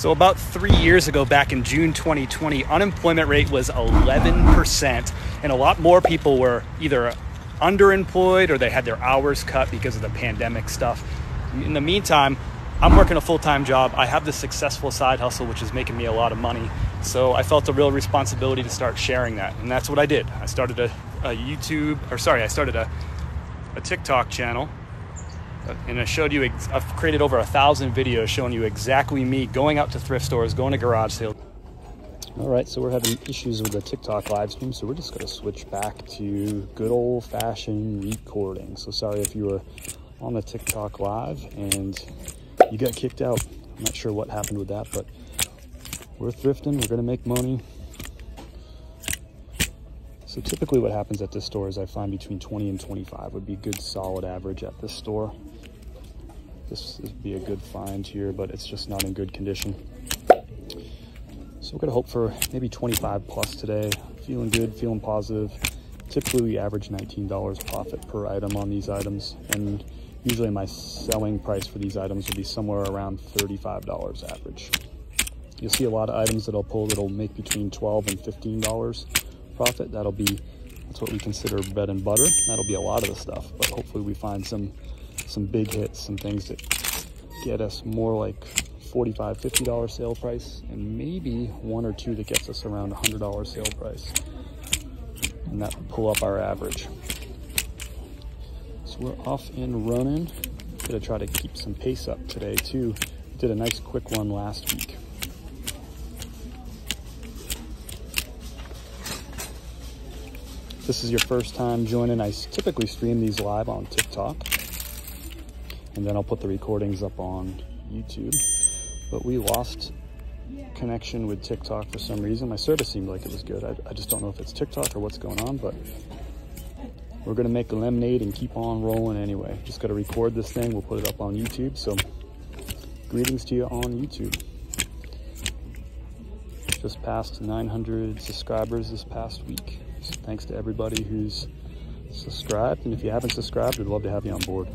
So about three years ago, back in June 2020, unemployment rate was 11%, and a lot more people were either underemployed or they had their hours cut because of the pandemic stuff. In the meantime, I'm working a full-time job. I have this successful side hustle, which is making me a lot of money. So I felt a real responsibility to start sharing that, and that's what I did. I started a, a YouTube, or sorry, I started a, a TikTok channel and I showed you, I've created over a thousand videos showing you exactly me going out to thrift stores, going to garage sales. All right, so we're having issues with the TikTok live stream, so we're just gonna switch back to good old fashioned recording. So sorry if you were on the TikTok live and you got kicked out. I'm not sure what happened with that, but we're thrifting, we're gonna make money. So typically what happens at this store is I find between 20 and 25 would be good solid average at this store. This would be a good find here, but it's just not in good condition. So we're gonna hope for maybe 25 plus today. Feeling good, feeling positive. Typically we average $19 profit per item on these items. And usually my selling price for these items will be somewhere around $35 average. You'll see a lot of items that I'll pull that'll make between 12 and $15 profit. That'll be, that's what we consider bread and butter. That'll be a lot of the stuff, but hopefully we find some, some big hits, some things that get us more like $45, $50 sale price, and maybe one or two that gets us around $100 sale price. And that will pull up our average. So we're off and running. Gonna try to keep some pace up today too. Did a nice quick one last week. this is your first time joining, I typically stream these live on TikTok. And then I'll put the recordings up on YouTube. But we lost connection with TikTok for some reason. My service seemed like it was good. I, I just don't know if it's TikTok or what's going on, but we're gonna make a lemonade and keep on rolling anyway. Just gotta record this thing. We'll put it up on YouTube. So greetings to you on YouTube. Just passed 900 subscribers this past week. So thanks to everybody who's subscribed. And if you haven't subscribed, we'd love to have you on board.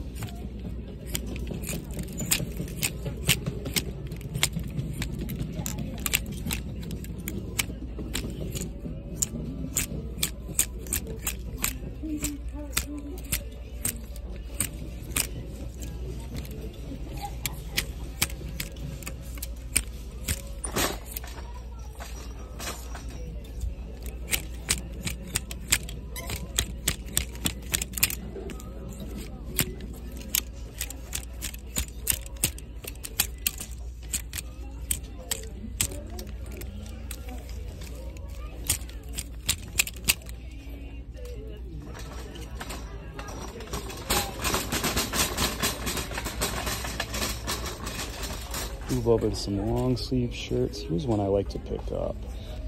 To some long sleeve shirts. Here's one I like to pick up.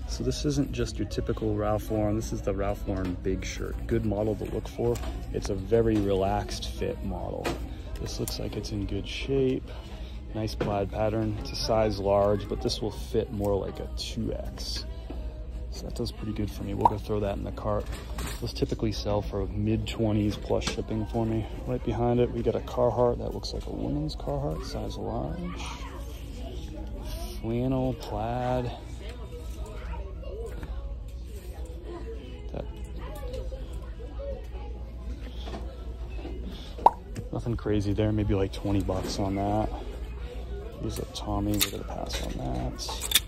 So this isn't just your typical Ralph Lauren. This is the Ralph Lauren big shirt. Good model to look for. It's a very relaxed fit model. This looks like it's in good shape. Nice plaid pattern. It's a size large, but this will fit more like a 2X. So that does pretty good for me. We'll go throw that in the cart. Those typically sell for mid 20s plus shipping for me. Right behind it, we got a Carhartt that looks like a women's Carhartt, size large flannel, plaid. That nothing crazy there, maybe like 20 bucks on that. Here's a Tommy, we're gonna pass on that.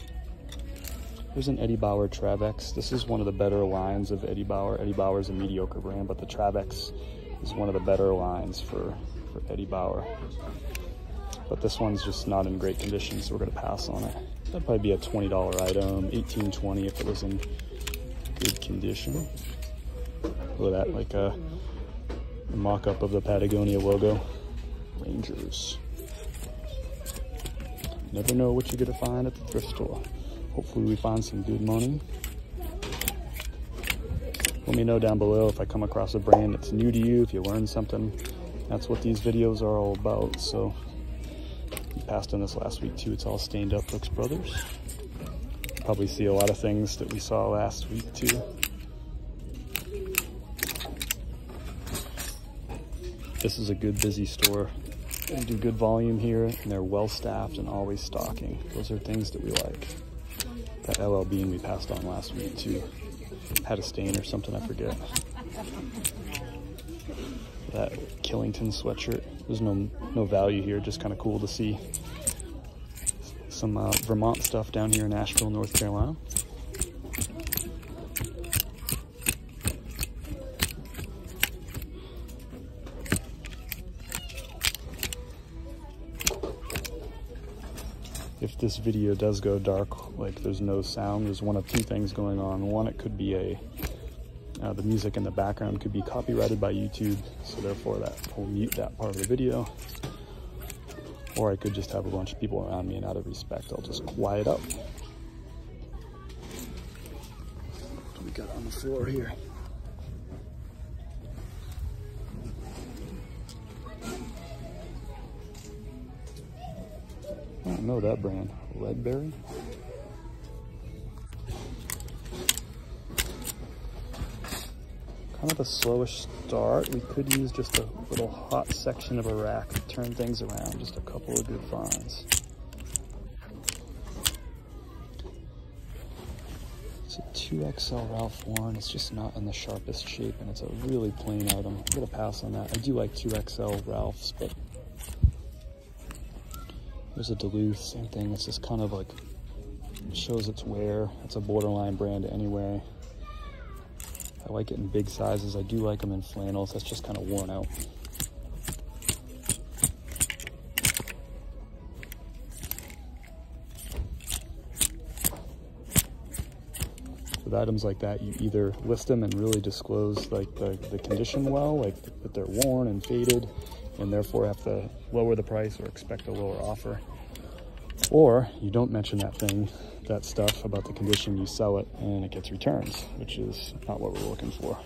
Here's an Eddie Bauer Travex. This is one of the better lines of Eddie Bauer. Eddie Bauer is a mediocre brand, but the Travex is one of the better lines for, for Eddie Bauer but this one's just not in great condition, so we're gonna pass on it. That'd probably be a $20 item, 18.20 if it was in good condition. Look at that, like a, a mock-up of the Patagonia logo. Rangers. Never know what you're gonna find at the thrift store. Hopefully we find some good money. Let me know down below if I come across a brand that's new to you, if you learn something. That's what these videos are all about, so passed on this last week too. It's all stained up Brooks Brothers. Probably see a lot of things that we saw last week too. This is a good busy store. They do good volume here, and they're well staffed and always stocking. Those are things that we like. That LL Bean we passed on last week too had a stain or something, I forget. That Killington sweatshirt. There's no no value here, just kind of cool to see some uh, Vermont stuff down here in Asheville, North Carolina. if this video does go dark, like there's no sound, there's one of two things going on. One, it could be a, uh, the music in the background could be copyrighted by YouTube, so therefore that will mute that part of the video. Or I could just have a bunch of people around me and out of respect, I'll just quiet up. What we got on the floor here? I don't know that brand. Ledbury? Kind of a slowish start. We could use just a little hot section of a rack to turn things around. Just a couple of good finds. It's a 2XL Ralph Lauren. It's just not in the sharpest shape and it's a really plain item. I'm gonna pass on that. I do like 2XL Ralphs, but there's a Duluth, same thing. It's just kind of like, shows its wear. It's a borderline brand anyway. I like it in big sizes. I do like them in flannels. That's just kind of worn out. With items like that, you either list them and really disclose like the, the condition well, like that they're worn and faded, and therefore have to lower the price or expect a lower offer. Or you don't mention that thing, that stuff about the condition, you sell it and it gets returns, which is not what we're looking for.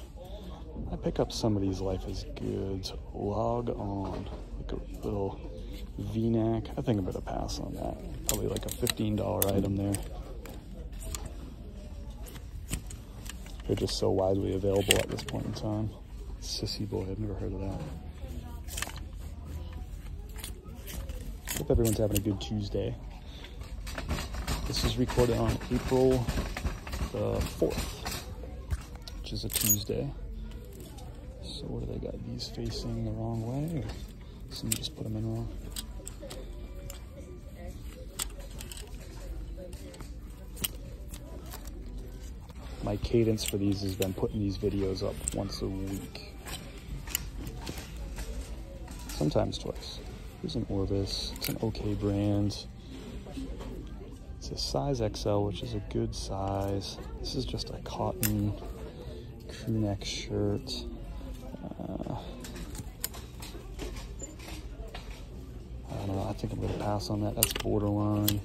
I pick up some of these Life is Goods, log on, like a little v-neck. I think I'm gonna pass on that. Probably like a $15 item there. They're just so widely available at this point in time. Sissy boy, I've never heard of that. Hope everyone's having a good Tuesday. This is recorded on April the 4th, which is a Tuesday. So what do they got? These facing the wrong way? Somebody just put them in wrong? My cadence for these has been putting these videos up once a week. Sometimes twice. Here's an Orvis. It's an okay brand. A size XL, which is a good size. This is just a cotton crew neck shirt. Uh, I don't know. I think I'm to pass on that. That's borderline.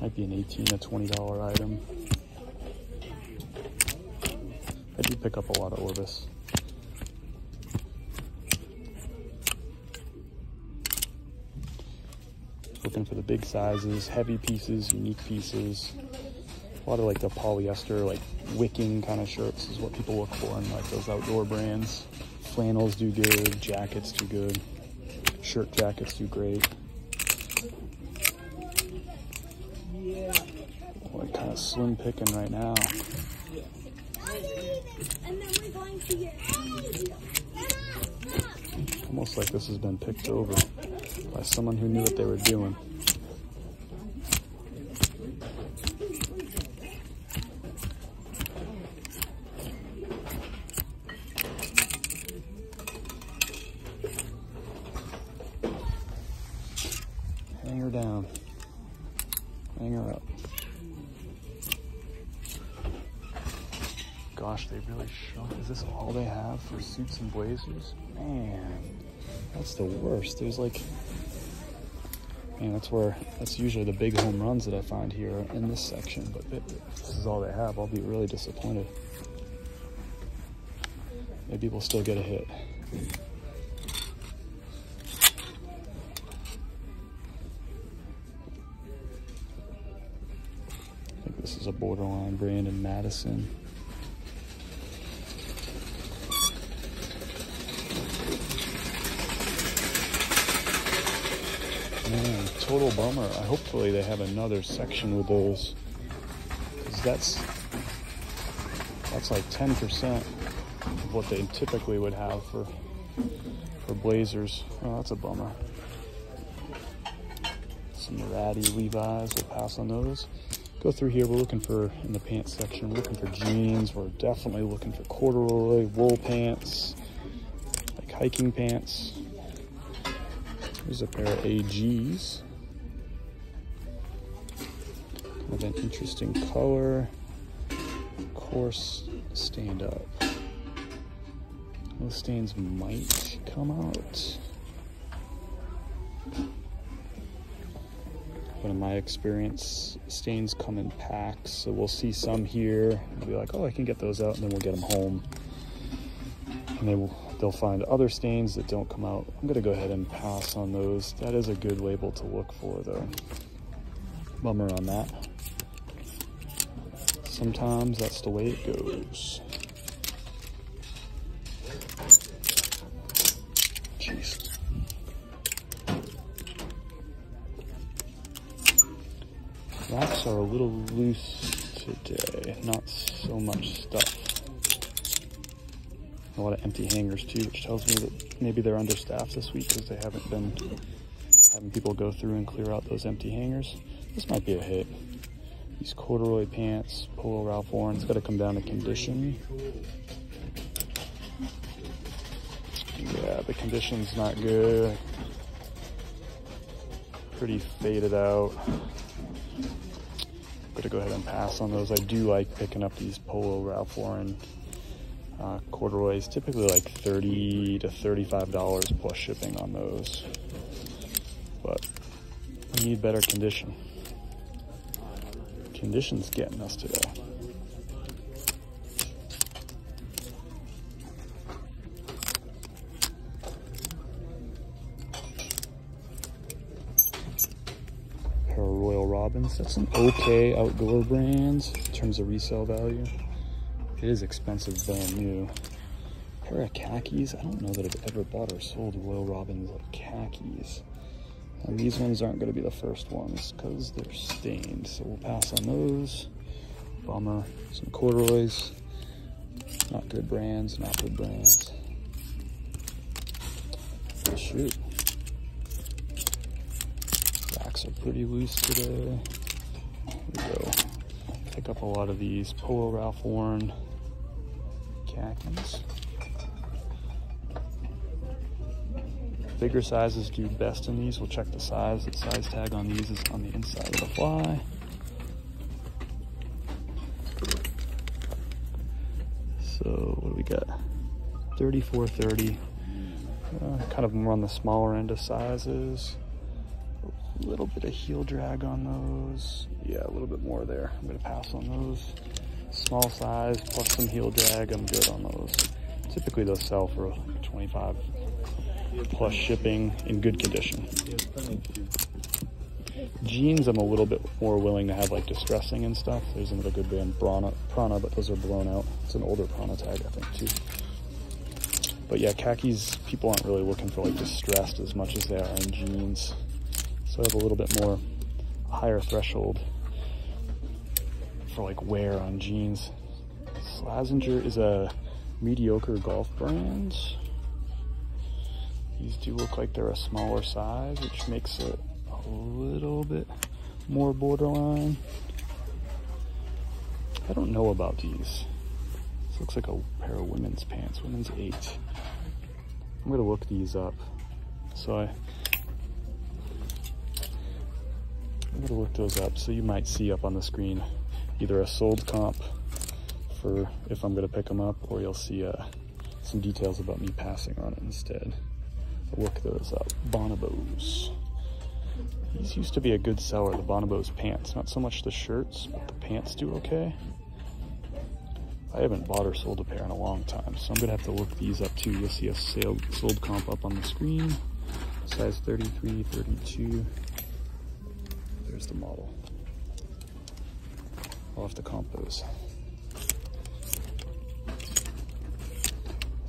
Might be an 18 to 20 dollar item. I do pick up a lot of Orvis. Looking for the big sizes, heavy pieces, unique pieces. A lot of like the polyester, like wicking kind of shirts is what people look for in like those outdoor brands. Flannels do good, jackets do good, shirt jackets do great. Kind of slim picking right now. Almost like this has been picked over someone who knew what they were doing. Hang her down. Hang her up. Gosh, they really show. Is this all they have for suits and blazers? Man, that's the worst. There's like and that's where that's usually the big home runs that I find here in this section. But this is all they have. I'll be really disappointed. Maybe we'll still get a hit. I think this is a borderline brand in Bummer. I hopefully they have another section with those. Cause that's that's like 10% of what they typically would have for for blazers. Oh, that's a bummer. Some ratty Levi's, we'll pass on those. Go through here, we're looking for, in the pants section, we're looking for jeans. We're definitely looking for corduroy, wool pants, like hiking pants. Here's a pair of AGs. Of an interesting color. Of course, stand up. Those stains might come out. But in my experience, stains come in packs. So we'll see some here. We'll be like, oh, I can get those out, and then we'll get them home. And they will, they'll find other stains that don't come out. I'm gonna go ahead and pass on those. That is a good label to look for though. Bummer on that. Sometimes that's the way it goes. Jeez. Racks are a little loose today, not so much stuff. A lot of empty hangers too, which tells me that maybe they're understaffed this week because they haven't been having people go through and clear out those empty hangers. This might be a hit. These corduroy pants, Polo Ralph Lauren, it's got to come down to condition. Yeah, the condition's not good. Pretty faded out. I'm Gonna go ahead and pass on those. I do like picking up these Polo Ralph Lauren uh, corduroys, typically like 30 to $35 plus shipping on those. But we need better condition. Condition's getting us today. Pair Royal Robbins. That's an okay outdoor brand in terms of resale value. It is expensive brand new. Pair of khakis. I don't know that I've ever bought or sold Royal Robbins of khakis. And these ones aren't going to be the first ones because they're stained. So we'll pass on those. Bummer. Some corduroys. Not good brands, not good brands. Oh, shoot. Racks are pretty loose today. We go. Pick up a lot of these Polo Ralph Lauren khakis. Bigger sizes do best in these. We'll check the size. The size tag on these is on the inside of the fly. So what do we got? 34, 30. Uh, kind of more on the smaller end of sizes. A little bit of heel drag on those. Yeah, a little bit more there. I'm gonna pass on those. Small size plus some heel drag, I'm good on those. Typically those sell for 25 plus shipping in good condition. Jeans, I'm a little bit more willing to have like distressing and stuff. There's another good brand, Prana, Prana, but those are blown out. It's an older Prana tag, I think, too. But yeah, khakis, people aren't really looking for like distressed as much as they are in jeans. So I have a little bit more higher threshold for like wear on jeans. Slazenger is a mediocre golf brand. These do look like they're a smaller size, which makes it a little bit more borderline. I don't know about these. This looks like a pair of women's pants, women's eight. I'm gonna look these up. So I, I'm gonna look those up. So you might see up on the screen either a sold comp for if I'm gonna pick them up, or you'll see uh, some details about me passing on it instead. Look those up. Bonobos. These used to be a good seller, the Bonobos pants. Not so much the shirts, but the pants do okay. I haven't bought or sold a pair in a long time, so I'm gonna have to look these up too. You'll see a sale, sold comp up on the screen. Size 33, 32. There's the model. I'll have to comp those.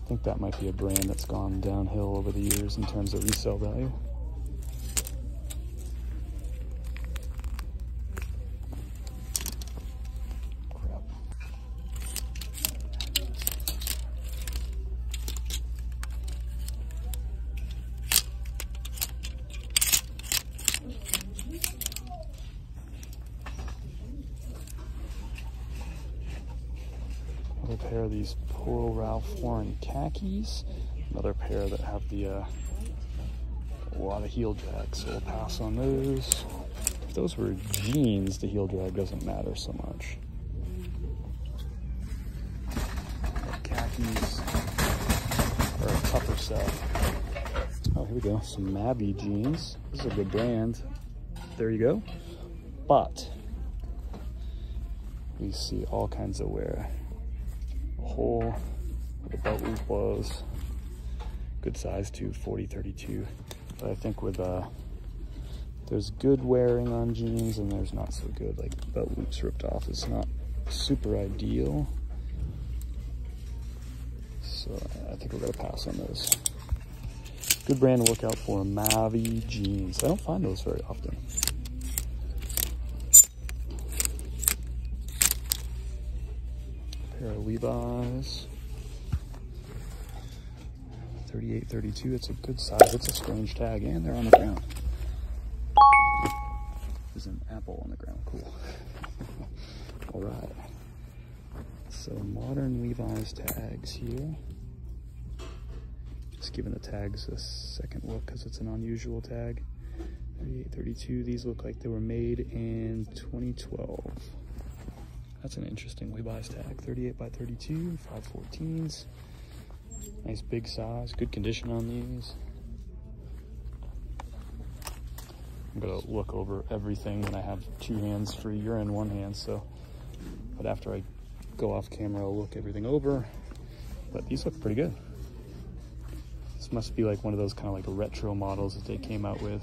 I think that might be a brand that's gone downhill over the years in terms of resale value. Pair of these Polo Ralph Lauren khakis. Another pair that have the uh, a lot of heel drag, so we'll pass on those. If those were jeans, the heel drag doesn't matter so much. khakis are a tougher sell. Oh, here we go. Some Mavi jeans. This is a good brand. There you go. But we see all kinds of wear. Hole the belt loop was. Good size too, 40, 32. But I think with uh there's good wearing on jeans and there's not so good. Like belt loops ripped off is not super ideal. So I think we're gonna pass on those. Good brand to look out for, Mavi jeans. I don't find those very often. Pair of Levi's. 38, 32, it's a good size. It's a strange tag and they're on the ground. There's an apple on the ground, cool. All right. So modern Levi's tags here. Just giving the tags a second look because it's an unusual tag. 38, 32, these look like they were made in 2012. That's an interesting Levi's tag. 38 by 32, 514s. Nice big size, good condition on these. I'm gonna look over everything when I have two hands free. You're in one hand, so, but after I go off camera, I'll look everything over. But these look pretty good. This must be like one of those kind of like retro models that they came out with.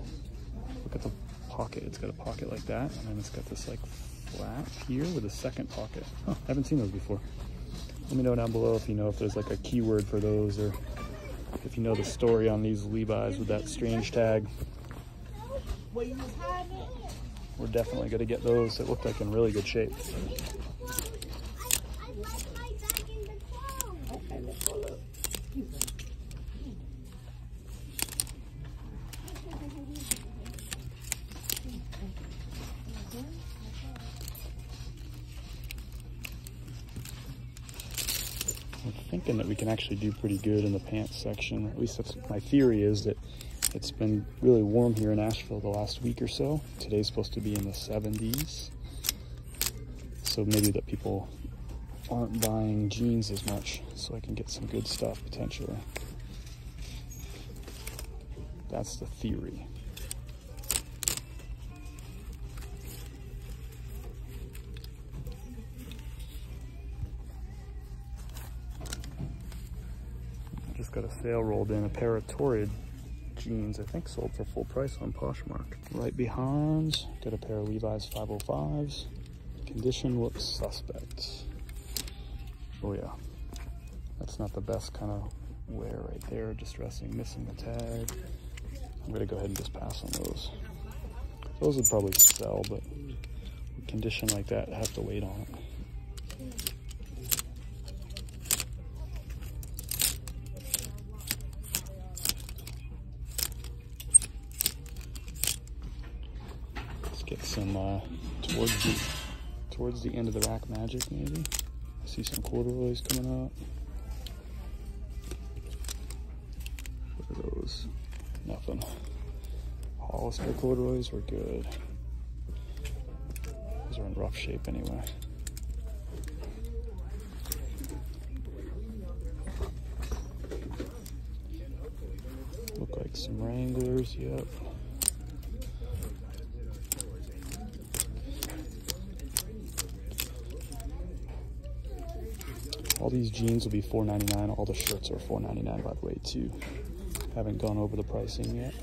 Look at the pocket. It's got a pocket like that, and then it's got this like here with a second pocket. Huh, I haven't seen those before. Let me know down below if you know if there's like a keyword for those or if you know the story on these Levi's with that strange tag. We're definitely going to get those. It looked like in really good shape. I'm thinking that we can actually do pretty good in the pants section. At least that's my theory is that it's been really warm here in Asheville the last week or so. Today's supposed to be in the 70s. So maybe that people aren't buying jeans as much so I can get some good stuff potentially. That's the theory. Sale rolled in, a pair of Torrid jeans, I think sold for full price on Poshmark. Right behind, got a pair of Levi's 505s. Condition looks suspect. Oh yeah, that's not the best kind of wear right there, distressing, missing the tag. I'm gonna go ahead and just pass on those. Those would probably sell, but condition like that, I have to wait on it. Let's get some uh, towards the towards the end of the rack magic maybe. I see some corduroys coming up. What are those? Nothing. Hollister corduroys were good. Those are in rough shape anyway. Look like some Wranglers, yep. All these jeans will be $4.99. All the shirts are $4.99 by the way too. Haven't gone over the pricing yet.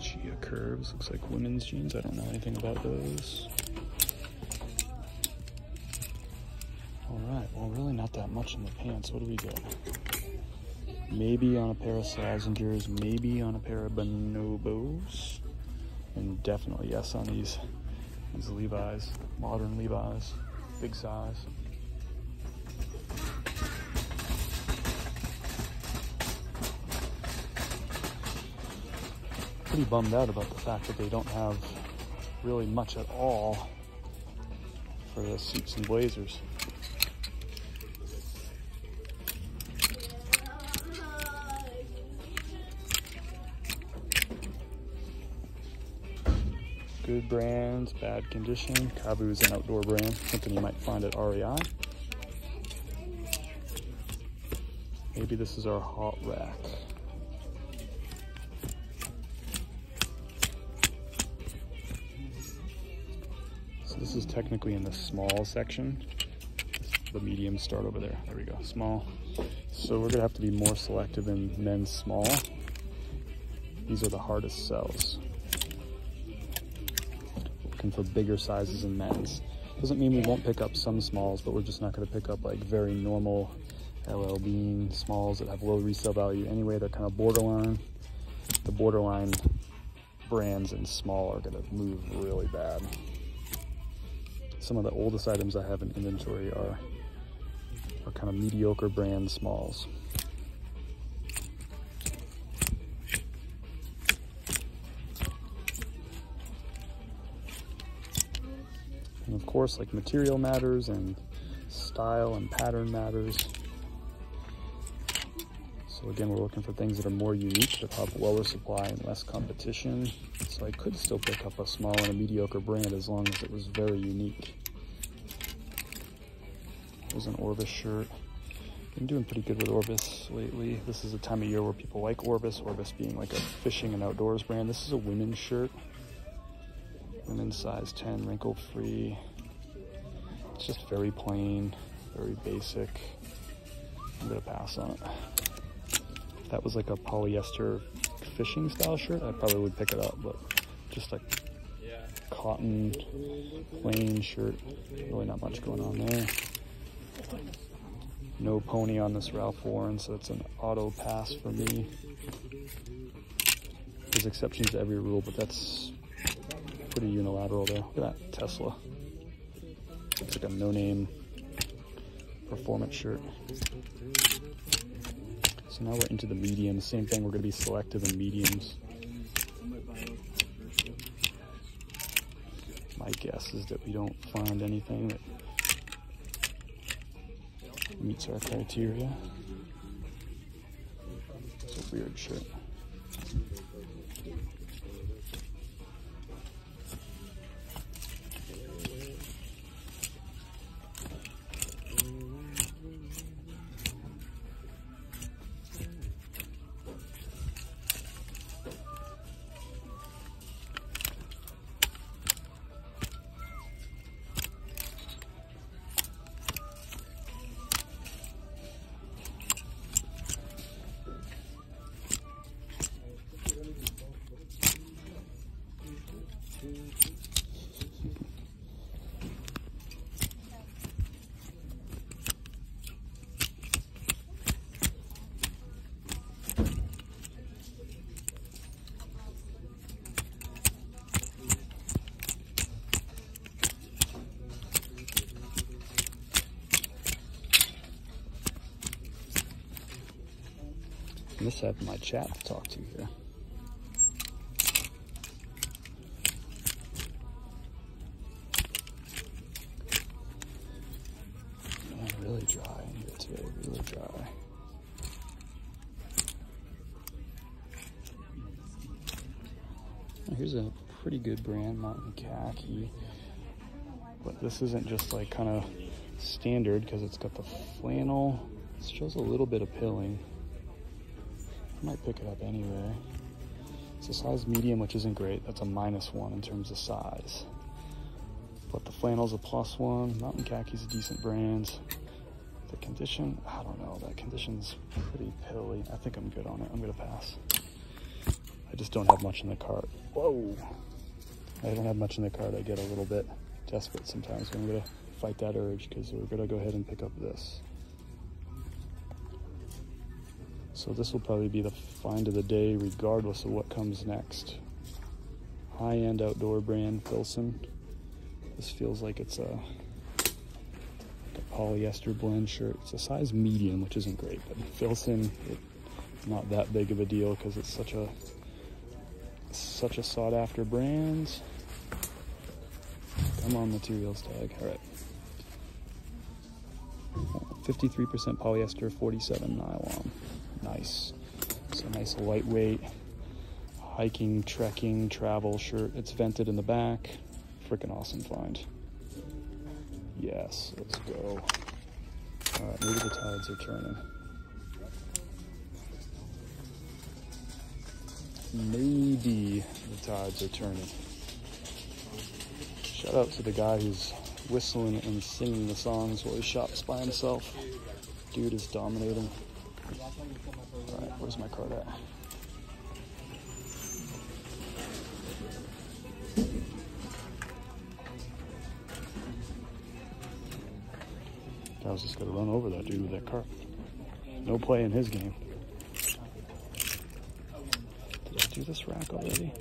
Chia curves, looks like women's jeans. I don't know anything about those. All right, well, really not that much in the pants. What do we get? Maybe on a pair of Slazengers, maybe on a pair of Bonobos, and definitely yes on these these Levi's, modern Levi's, big size. pretty bummed out about the fact that they don't have really much at all for the suits and blazers. Good brands, bad condition. KAVU is an outdoor brand, something you might find at REI. Maybe this is our hot rack. So this is technically in the small section. The medium start over there. There we go, small. So we're gonna have to be more selective in men's small. These are the hardest sells. Looking for bigger sizes in men's. Doesn't mean we won't pick up some smalls, but we're just not gonna pick up like very normal LL Bean smalls that have low resale value anyway. They're kind of borderline. The borderline brands and small are gonna move really bad. Some of the oldest items I have in inventory are, are kind of mediocre brand smalls. And of course, like material matters and style and pattern matters. So again, we're looking for things that are more unique, that have lower supply and less competition. So I could still pick up a small and a mediocre brand as long as it was very unique. There's an Orvis shirt. Been doing pretty good with Orvis lately. This is a time of year where people like Orvis, Orvis being like a fishing and outdoors brand. This is a women's shirt. Women's size 10, wrinkle free. It's just very plain, very basic. I'm gonna pass on it If that was like a polyester fishing style shirt, I probably would pick it up, but just like cotton plain shirt, really not much going on there. No pony on this Ralph Lauren, so it's an auto pass for me. There's exceptions to every rule, but that's pretty unilateral there. Look at that Tesla. It's like a no-name performance shirt. So now we're into the mediums. Same thing, we're gonna be selective in mediums. My guess is that we don't find anything that meets our criteria. It's a weird shirt. Miss having my chat to talk to here. Man, really dry in here today, really dry. Here's a pretty good brand, Mountain Khaki. But this isn't just like kind of standard because it's got the flannel. It shows a little bit of pilling. Might pick it up anyway. It's a size medium, which isn't great. That's a minus one in terms of size. But the flannel's a plus one. Mountain Khaki's a decent brand. The condition, I don't know. That condition's pretty pilly. I think I'm good on it. I'm gonna pass. I just don't have much in the cart. Whoa. I don't have much in the cart. I get a little bit desperate sometimes. I'm gonna fight that urge because we're gonna go ahead and pick up this. So this will probably be the find of the day regardless of what comes next. High-end outdoor brand, Filson. This feels like it's a, like a polyester blend shirt. It's a size medium, which isn't great, but Filson, not that big of a deal because it's such a such a sought after brand. Come on, materials tag. All right. 53% polyester, 47 nylon. Nice. It's a nice lightweight hiking, trekking, travel shirt. It's vented in the back. Freaking awesome find. Yes, let's go. All right, maybe the tides are turning. Maybe the tides are turning. Shout out to the guy who's whistling and singing the songs while he shops by himself. Dude is dominating. Alright, where's my card at? I was just gonna run over that dude with that cart. No play in his game. Did I do this rack already?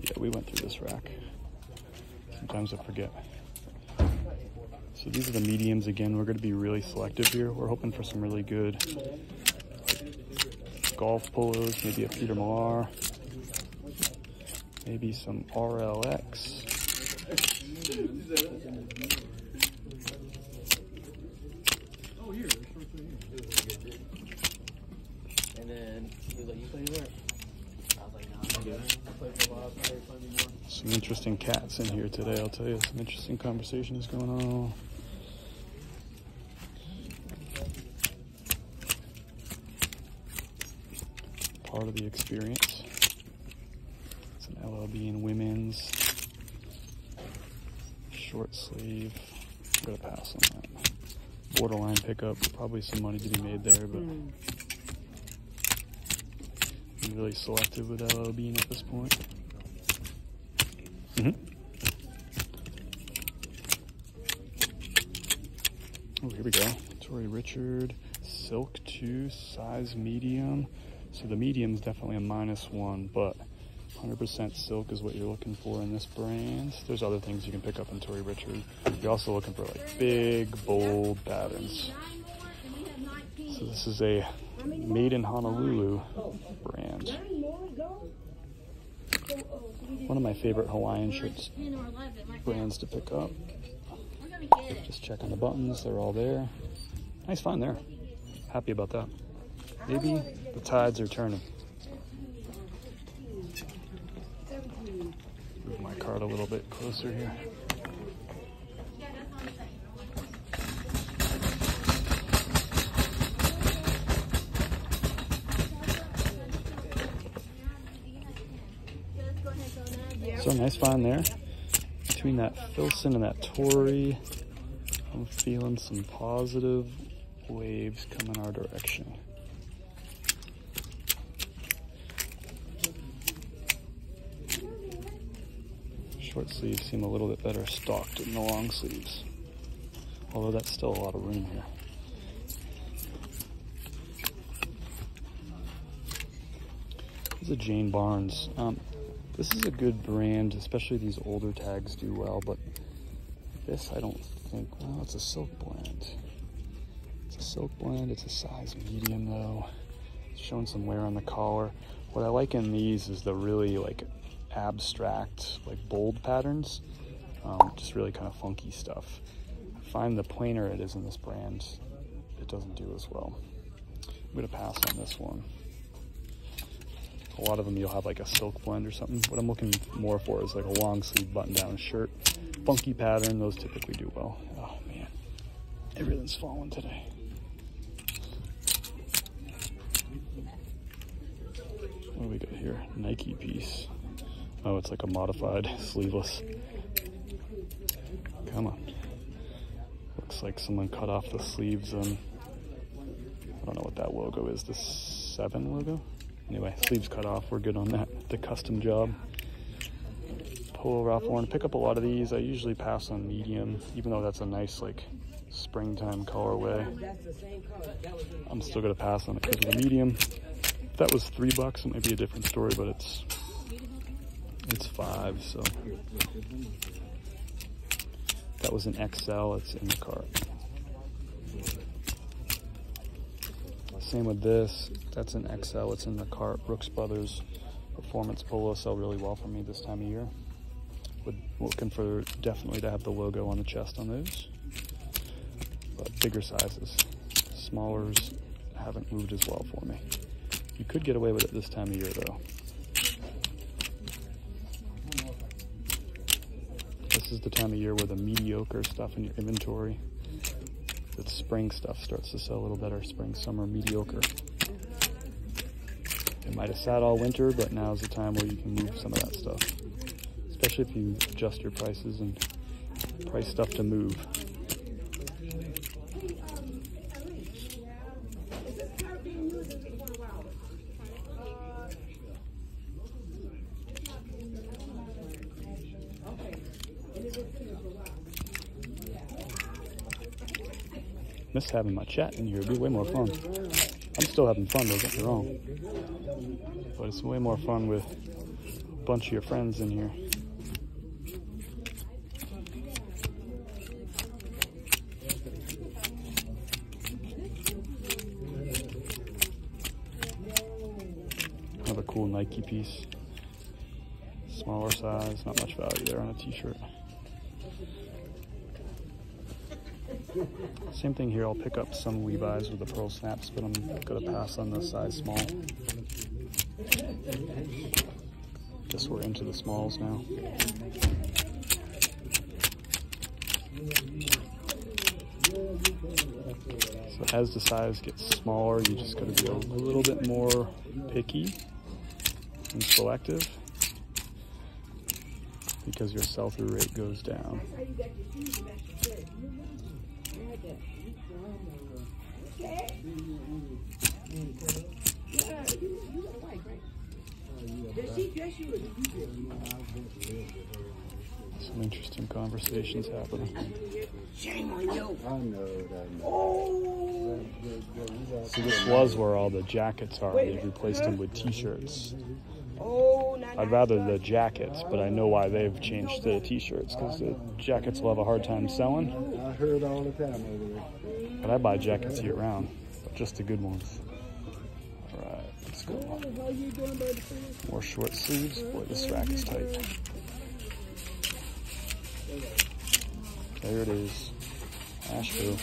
Yeah, we went through this rack. Sometimes I forget. So these are the mediums again. We're going to be really selective here. We're hoping for some really good golf polos, maybe a Peter Millar, maybe some RLX. And then he was like, "You play anywhere?" I was like, "No, I'm good. I played for a while. I played for anymore." Some interesting cats in here today, I'll tell you. Some interesting conversation is going on. Part of the experience. It's an LLB in women's. Short sleeve. I'm gonna pass on that. Borderline pickup. Probably some money to be made there, but I'm really selective with LLB at this point. hmm Oh, here we go. Tori Richard, Silk 2, size medium. So the medium is definitely a minus one, but 100% silk is what you're looking for in this brand. There's other things you can pick up in Tori Richard. You're also looking for like big, bold patterns. So this is a made in Honolulu brand. One of my favorite Hawaiian shirts brands to pick up. Just checking the buttons, they're all there. Nice find there. Happy about that. Maybe the tides are turning. Move my card a little bit closer here. So nice find there. Between that Filson and that Tori, I'm feeling some positive waves coming our direction. Short sleeves seem a little bit better stocked than the long sleeves. Although that's still a lot of room here. This is a Jhane Barnes. Um, this is a good brand, especially these older tags do well, but this I don't think, well, it's a silk blend. It's a silk blend, it's a size medium though. It's showing some wear on the collar. What I like in these is the really like abstract, like bold patterns. Um, just really kind of funky stuff. I find the plainer it is in this brand, it doesn't do as well. I'm gonna pass on this one. A lot of them you'll have like a silk blend or something. What I'm looking more for is like a long sleeve button down shirt. Funky pattern, those typically do well. Oh man, everything's falling today. What do we got here? Nike piece. Oh, it's like a modified sleeveless. Come on. Looks like someone cut off the sleeves and I don't know what that logo is, the seven logo. Anyway, sleeves cut off. We're good on that. The custom job. Polo Ralph Lauren. Pick up a lot of these. I usually pass on medium, even though that's a nice like springtime colorway. I'm still gonna pass on it because of the medium. If that was three bucks, it might be a different story, but it's it's five, so that was an XL, it's in the cart. Same with this, that's an XL, it's in the cart. Brooks Brothers Performance Polo sell really well for me this time of year. Would looking for definitely to have the logo on the chest on those. But bigger sizes. Smallers haven't moved as well for me. You could get away with it this time of year though. This is the time of year where the mediocre stuff in your inventory, the spring stuff starts to sell a little better. Spring, summer, mediocre. It might have sat all winter, but now's the time where you can move some of that stuff. Especially if you adjust your prices and price stuff to move. Miss having my chat in here. It'd be way more fun. I'm still having fun, don't get me wrong. But it's way more fun with a bunch of your friends in here. Another cool Nike piece. Smaller size, not much value there on a t-shirt. Same thing here, I'll pick up some Levi's with the pearl snaps, but I'm gonna pass on the size small. Guess we're into the smalls now. So as the size gets smaller, you just gotta be a little bit more picky and selective because your sell-through rate goes down. Some interesting conversations happening. Shame on you. I know that. Oh. So this was where all the jackets are. They've replaced them with t-shirts. Oh, I'd rather the jackets, but I know why they've changed to t-shirts because the jackets will have a hard time selling. Heard all the time over there. But I buy jackets year round, but just the good ones. All right, let's go. More short sleeves. Boy, this rack is tight. There it is. Asheville.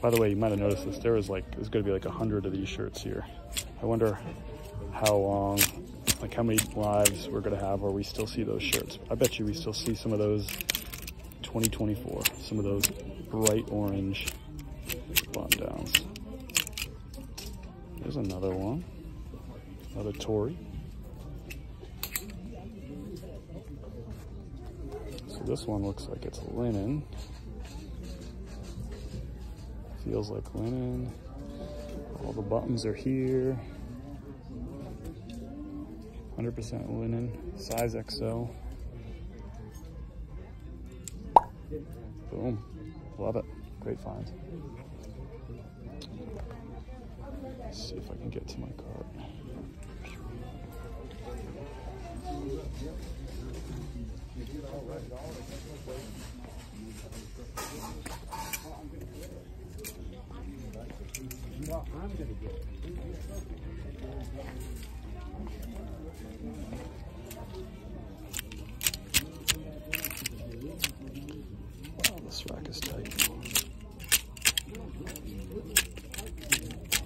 By the way, you might have noticed this. There was like, there's going to be like a hundred of these shirts here. I wonder how long, like how many lives we're to have where we still see those shirts. I bet you we still see some of those 2024, some of those bright orange button downs. There's another one, another Tori. So this one looks like it's linen. Feels like linen. All the buttons are here. 100% linen, size XL. Boom. Love it. Great find. Let's see if I can get to my cart. Wow, this rack is tight.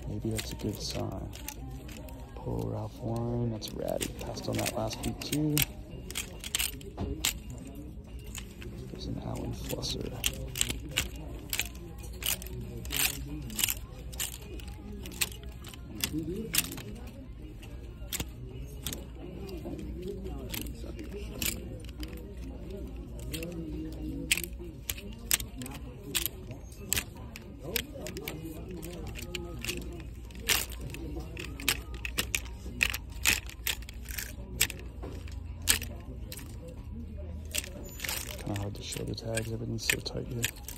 Maybe that's a good sign. Polo Ralph Lauren, that's ratty. Passed on that last week too. There's an Alan Flusser. hard tags. Everything's so tight here.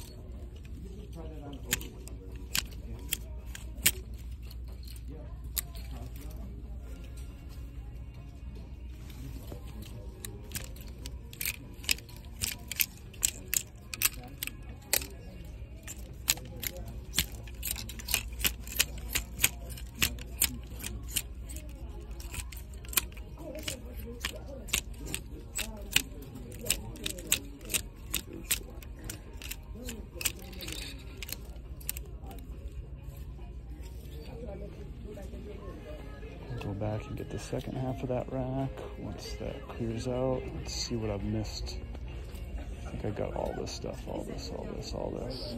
Second half of that rack. Once that clears out, let's see what I've missed. I think I got all this stuff, all this, all this, all this.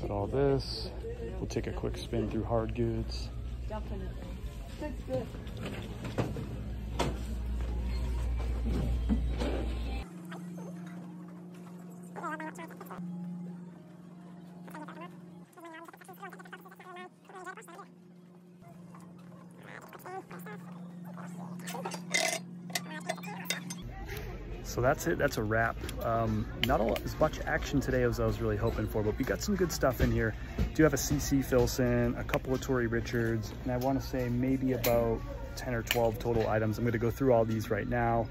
Got all this. We'll take a quick spin through hard goods. So that's it. That's a wrap. Um, not a as much action today as I was really hoping for, but we got some good stuff in here. Do have a CC Filson, a couple of Tori Richards, and I want to say maybe about 10 or 12 total items. I'm going to go through all these right now.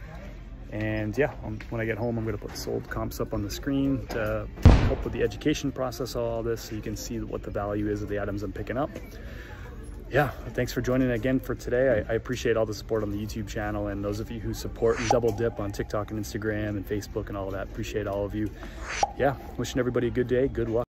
And yeah, um, when I get home, I'm going to put sold comps up on the screen to help with the education process all this so you can see what the value is of the items I'm picking up yeah, thanks for joining again for today. I, I, appreciate all the support on the YouTube channel and those of you who support double dip on TikTok and Instagram and Facebook and all of that. Appreciate all of you. Yeah, wishing everybody a good day. Good luck.